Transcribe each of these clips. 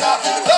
shot.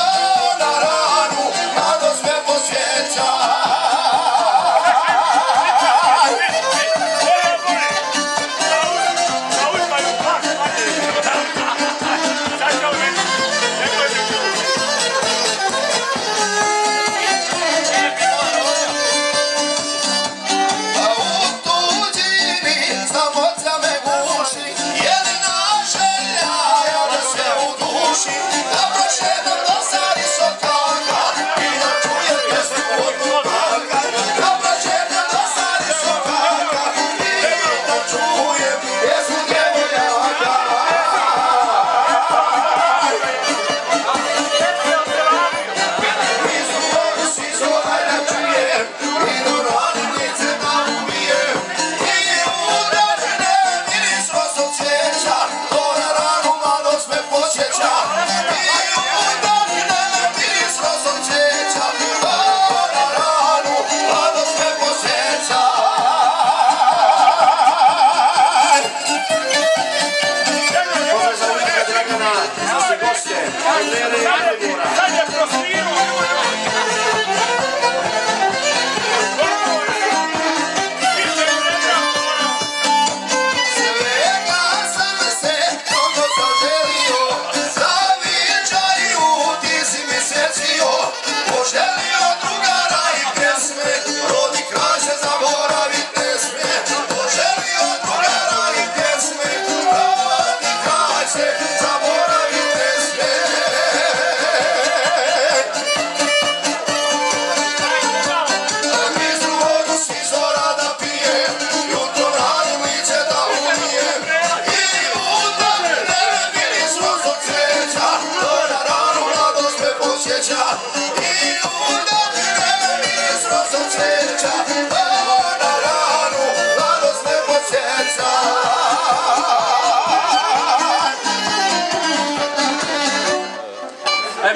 Dai al profilo! Chop, talking. chop.